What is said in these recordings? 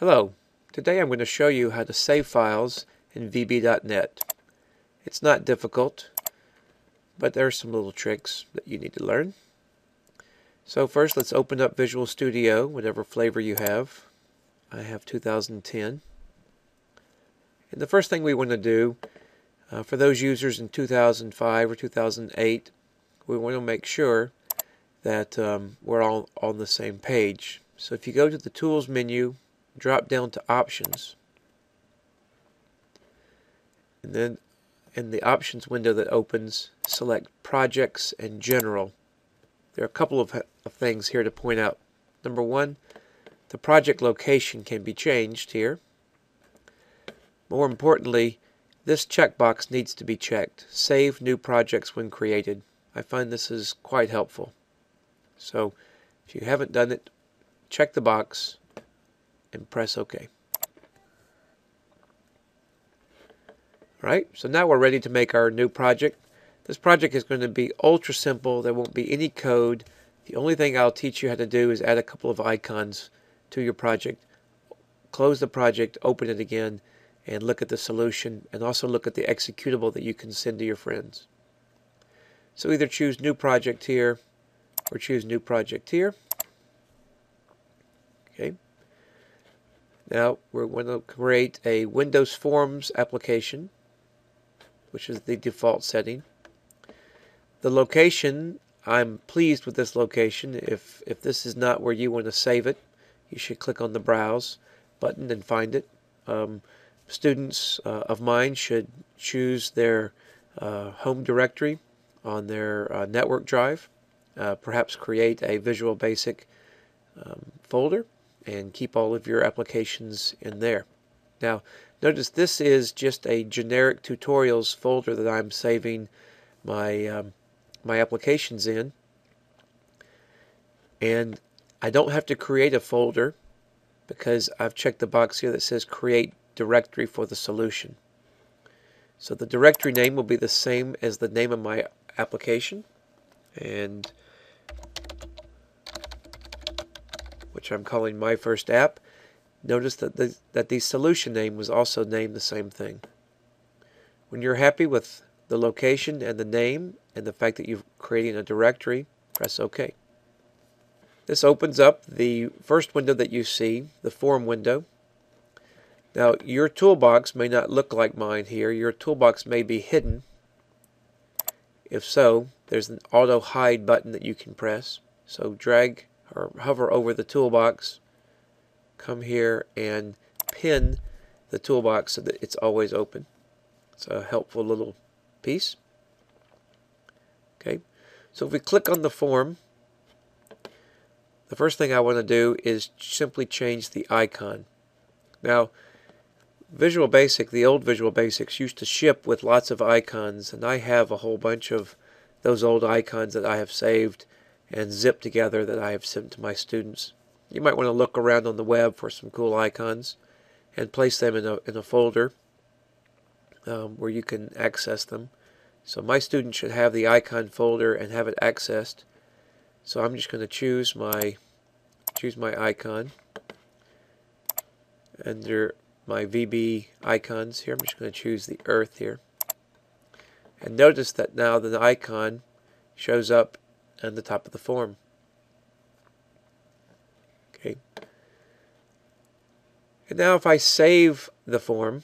Hello, today I'm going to show you how to save files in VB.NET. It's not difficult, but there are some little tricks that you need to learn. So first let's open up Visual Studio, whatever flavor you have. I have 2010. And the first thing we want to do, uh, for those users in 2005 or 2008, we want to make sure that um, we're all on the same page. So if you go to the Tools menu drop down to options. And then in the options window that opens select projects and general. There are a couple of, of things here to point out. Number one the project location can be changed here. More importantly this checkbox needs to be checked. Save new projects when created. I find this is quite helpful. So if you haven't done it check the box and press OK. Right, so now we're ready to make our new project. This project is going to be ultra simple. There won't be any code. The only thing I'll teach you how to do is add a couple of icons to your project. Close the project, open it again, and look at the solution, and also look at the executable that you can send to your friends. So either choose New Project here, or choose New Project here. Okay. Now we're going to create a Windows Forms application, which is the default setting. The location, I'm pleased with this location. If, if this is not where you want to save it, you should click on the Browse button and find it. Um, students uh, of mine should choose their uh, home directory on their uh, network drive, uh, perhaps create a Visual Basic um, folder and keep all of your applications in there. Now, notice this is just a generic tutorials folder that I'm saving my um, my applications in. And I don't have to create a folder because I've checked the box here that says create directory for the solution. So the directory name will be the same as the name of my application. And which I'm calling My First App, notice that the, that the solution name was also named the same thing. When you're happy with the location and the name and the fact that you're creating a directory, press OK. This opens up the first window that you see, the form window. Now your toolbox may not look like mine here. Your toolbox may be hidden. If so, there's an auto hide button that you can press. So drag or hover over the toolbox, come here and pin the toolbox so that it's always open. It's a helpful little piece. Okay, so if we click on the form, the first thing I want to do is simply change the icon. Now, Visual Basic, the old Visual Basics, used to ship with lots of icons, and I have a whole bunch of those old icons that I have saved and zip together that I have sent to my students. You might want to look around on the web for some cool icons and place them in a, in a folder um, where you can access them. So my student should have the icon folder and have it accessed. So I'm just going to choose my choose my icon under my VB icons here. I'm just going to choose the earth here. And notice that now the icon shows up and the top of the form. Okay. And now if I save the form,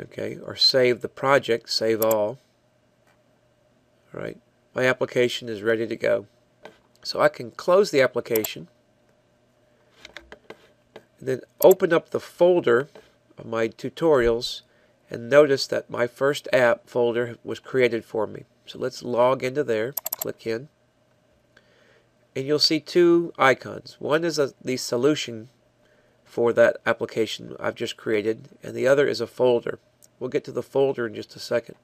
okay, or save the project, save all, all right, my application is ready to go. So I can close the application and then open up the folder of my tutorials and notice that my first app folder was created for me. So let's log into there, click in, and you'll see two icons. One is a, the solution for that application I've just created, and the other is a folder. We'll get to the folder in just a second.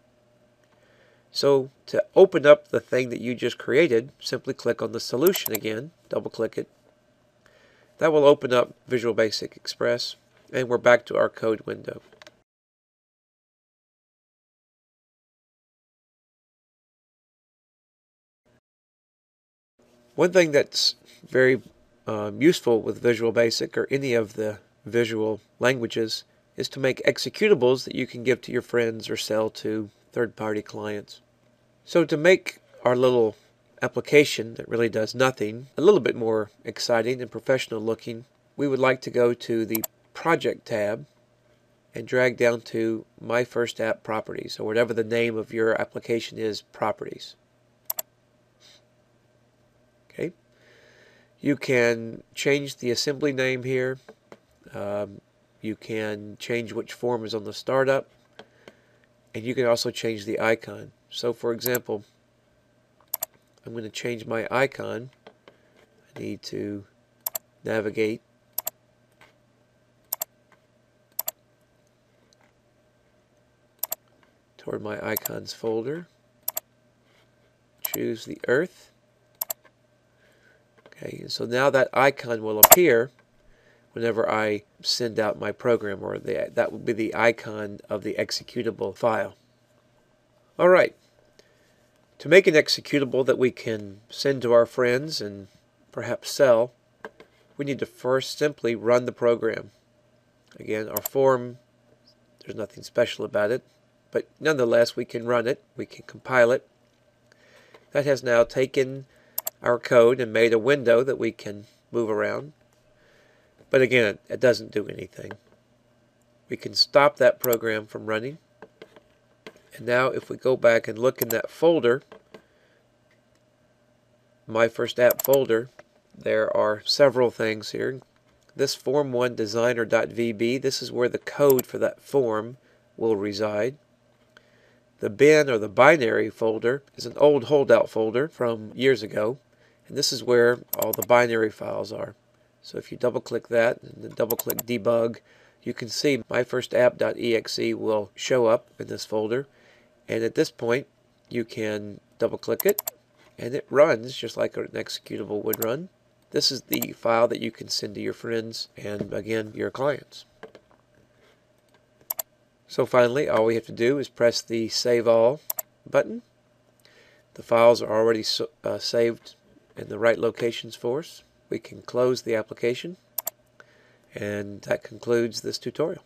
So to open up the thing that you just created, simply click on the solution again, double click it. That will open up Visual Basic Express, and we're back to our code window. One thing that's very um, useful with Visual Basic or any of the visual languages is to make executables that you can give to your friends or sell to third-party clients. So to make our little application that really does nothing a little bit more exciting and professional looking, we would like to go to the Project tab and drag down to My First App Properties, or whatever the name of your application is, Properties. You can change the assembly name here. Um, you can change which form is on the startup. And you can also change the icon. So for example, I'm going to change my icon. I need to navigate toward my icons folder. Choose the earth. Okay, so now that icon will appear whenever I send out my program, or the, that will be the icon of the executable file. All right. To make an executable that we can send to our friends and perhaps sell, we need to first simply run the program. Again, our form, there's nothing special about it. But nonetheless, we can run it, we can compile it. That has now taken our code and made a window that we can move around. But again, it doesn't do anything. We can stop that program from running. And now if we go back and look in that folder, my first app folder, there are several things here. This form1 designer.vb, this is where the code for that form will reside. The bin or the binary folder is an old holdout folder from years ago, and this is where all the binary files are. So if you double click that and then double click debug, you can see myfirstapp.exe will show up in this folder. And at this point, you can double click it and it runs just like an executable would run. This is the file that you can send to your friends and again, your clients. So finally, all we have to do is press the Save All button. The files are already uh, saved in the right locations for us. We can close the application. And that concludes this tutorial.